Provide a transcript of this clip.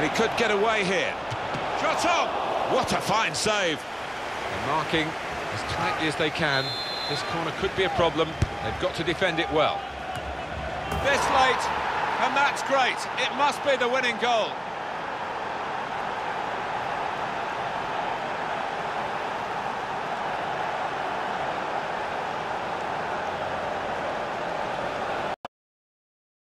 And he could get away here. Shot on! What a fine save. They're marking as tightly as they can. This corner could be a problem. They've got to defend it well. This late, and that's great. It must be the winning goal.